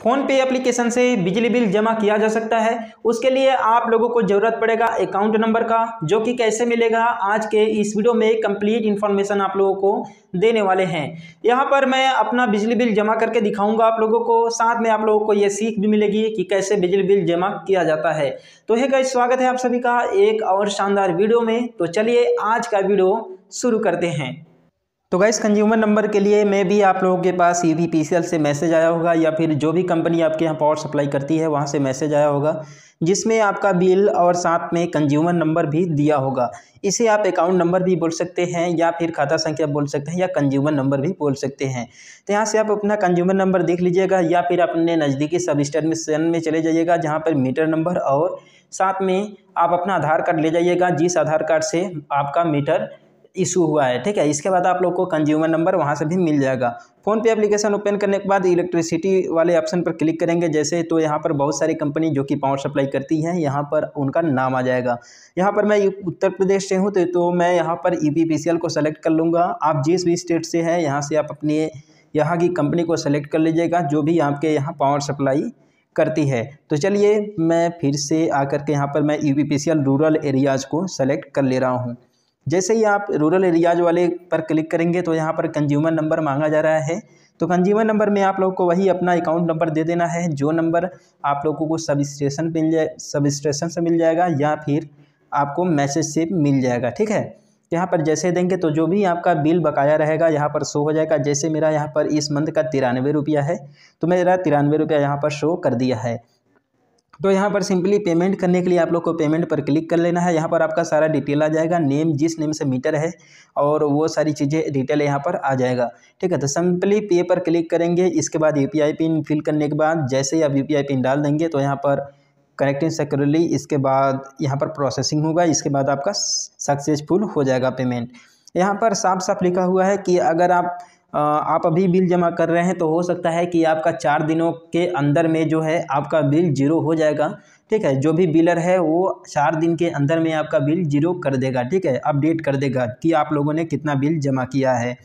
Phone पे application से बिजली बिल जमा किया जा सकता है। उसके लिए आप लोगों को ज़रूरत पड़ेगा अकाउंट नंबर का, जो कि कैसे मिलेगा, आज के इस वीडियो में कंप्लीट इन्फॉर्मेशन आप लोगों को देने वाले हैं। यहाँ पर मैं अपना बिजली बिल जमा करके दिखाऊँगा आप लोगों को। साथ में आप लोगों को ये सीख भी मिलेगी कि कैसे बिजली बिल जमा किया जाता है। तो है गाइस स्वागत है आप सभी का एक और शानदार वीडियो में। तो चलिए आज का वीडियो शुरू करते हैं। तो गाइस कंज्यूमर नंबर के लिए मैं भी आप लोगों के पास ई वी से मैसेज आया होगा या फिर जो भी कंपनी आपके यहाँ पावर सप्लाई करती है, वहाँ से मैसेज आया होगा, जिसमें आपका बिल और साथ में कंज्यूमर नंबर भी दिया होगा। इसे आप अकाउंट नंबर भी बोल सकते हैं या फिर खाता संख्या बोल सकते हैं या कंज्यूमर नंबर भी बोल सकते हैं। तो यहाँ से आप अपना कंज्यूमर नंबर देख लीजिएगा या फिर अपने नज़दीकी सब स्टेशन में चले जाइएगा, जहाँ पर मीटर नंबर और साथ में आप अपना आधार कार्ड ले जाइएगा, जिस आधार कार्ड से आपका मीटर इशू हुआ है ठीक है? इसके बाद आप लोग को कंज्यूमर नंबर वहाँ से भी मिल जाएगा। फ़ोन पे एप्लीकेशन ओपन करने के बाद इलेक्ट्रिसिटी वाले ऑप्शन पर क्लिक करेंगे। जैसे तो यहाँ पर बहुत सारी कंपनी जो कि पावर सप्लाई करती हैं यहाँ पर उनका नाम आ जाएगा। यहाँ पर मैं उत्तर प्रदेश से हूँ तो, तो मैं यहाँ पर ई e को सेलेक्ट कर लूँगा। आप जिस भी स्टेट से हैं यहाँ से आप अपनी यहाँ की कंपनी को सेलेक्ट कर लीजिएगा जो भी आपके यहाँ पावर सप्लाई करती है। तो चलिए मैं फिर से आकर के यहाँ पर मैं ई रूरल एरियाज़ को सेलेक्ट कर ले रहा हूँ। जैसे ही आप रूरल एरियाज़ वाले पर क्लिक करेंगे तो यहाँ पर कंज्यूमर नंबर मांगा जा रहा है। तो कंज्यूमर नंबर में आप लोग को वही अपना अकाउंट नंबर दे देना है, जो नंबर आप लोगों को सब स्टेशन मिल जाए सब स्टेशन से मिल जाएगा या फिर आपको मैसेज से मिल जाएगा, ठीक है? यहाँ पर जैसे देंगे तो जो भी आपका बिल बकाया रहेगा, यहाँ पर शो हो जाएगा। जैसे मेरा यहाँ पर इस मंथ का तिरानवे रुपया है तो मेरा तिरानवे रुपया यहाँ पर शो कर दिया है। तो यहाँ पर सिंपली पेमेंट करने के लिए आप लोग को पेमेंट पर क्लिक कर लेना है। यहाँ पर आपका सारा डिटेल आ जाएगा। नेम जिस नेम से मीटर है, और वो सारी चीज़ें डिटेल यहाँ पर आ जाएगा। ठीक है तो सिंपली पे पर क्लिक करेंगे। इसके बाद यूपीआई पिन फिल करने के बाद जैसे ही आप यूपीआई पिन डाल देंगे तो यहाँ पर कनेक्टिंग सिक्योरली इसके बाद यहाँ पर प्रोसेसिंग होगा। इसके बाद आपका सक्सेसफुल हो जाएगा पेमेंट यहाँ पर साफ़ साफ़ लिखा हुआ है कि अगर आप आप अभी बिल जमा कर रहे हैं तो हो सकता है कि आपका चार दिनों के अंदर में जो है आपका बिल ज़ीरो हो जाएगा, ठीक है? जो भी बिलर है वो चार दिन के अंदर में आपका बिल ज़ीरो कर देगा, ठीक है? अपडेट कर देगा कि आप लोगों ने कितना बिल जमा किया है,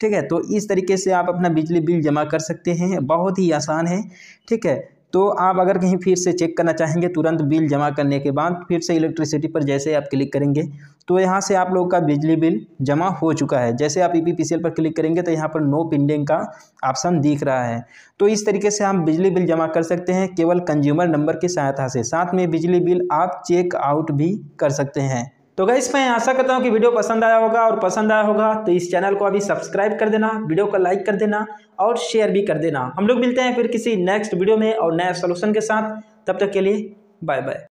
ठीक है? तो इस तरीके से आप अपना बिजली बिल जमा कर सकते हैं, बहुत ही आसान है, ठीक है? तो आप अगर कहीं फिर से चेक करना चाहेंगे, तुरंत बिल जमा करने के बाद फिर से इलेक्ट्रिसिटी पर जैसे आप क्लिक करेंगे तो यहाँ से आप लोगों का बिजली बिल जमा हो चुका है। जैसे आप ई पी पर क्लिक करेंगे तो यहाँ पर नो पेंडिंग का ऑप्शन दिख रहा है। तो इस तरीके से हम बिजली बिल जमा कर सकते हैं, केवल कंज्यूमर नंबर की सहायता से। साथ में बिजली बिल आप चेक आउट भी कर सकते हैं। तो गई मैं आशा करता हूँ कि वीडियो पसंद आया होगा और पसंद आया होगा तो इस चैनल को अभी सब्सक्राइब कर देना, वीडियो को लाइक कर देना और शेयर भी कर देना। हम लोग मिलते हैं फिर किसी नेक्स्ट वीडियो में और नए सोल्यूशन के साथ। तब तक के लिए बाय बाय